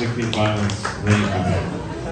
domestic violence